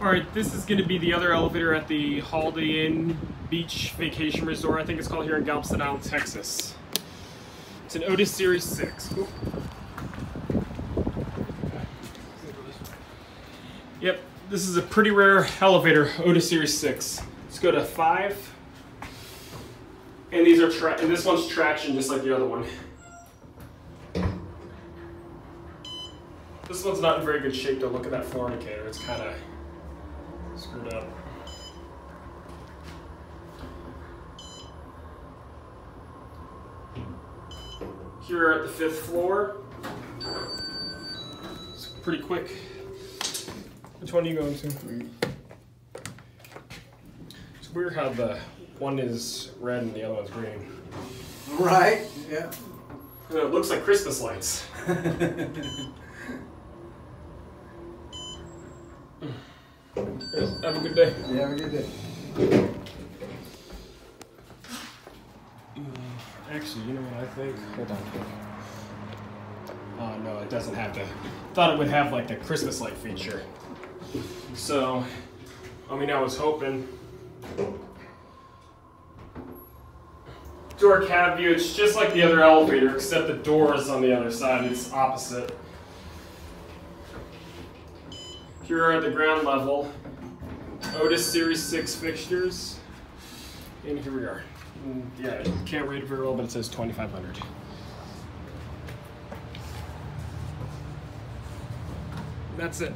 All right, this is going to be the other elevator at the Holiday Inn Beach Vacation Resort. I think it's called here in Galveston Island, Texas. It's an Otis Series 6. Oop. Yep, this is a pretty rare elevator, Otis Series 6. Let's go to 5. And these are tra and this one's traction just like the other one. This one's not in very good shape though. Look at that floor indicator. It's kind of screwed up. Here at the fifth floor. It's pretty quick. Which one are you going to? It's weird how the uh, one is red and the other one's green. Right, yeah. It looks like Christmas lights. Have a good day. Yeah, we did it. Actually, you know what I think? Hold on. Oh no, it doesn't have to. Thought it would have like the Christmas light feature. So, I mean, I was hoping. Door cab view. It's just like the other elevator, except the door is on the other side. It's opposite. Here are at the ground level. Otis Series 6 fixtures. And here we are. Mm, Yeah, I can't read it very well, but it says 2500. That's it.